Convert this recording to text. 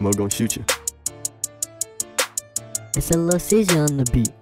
Mo gon' shoot you. It's a little seizure on the beat.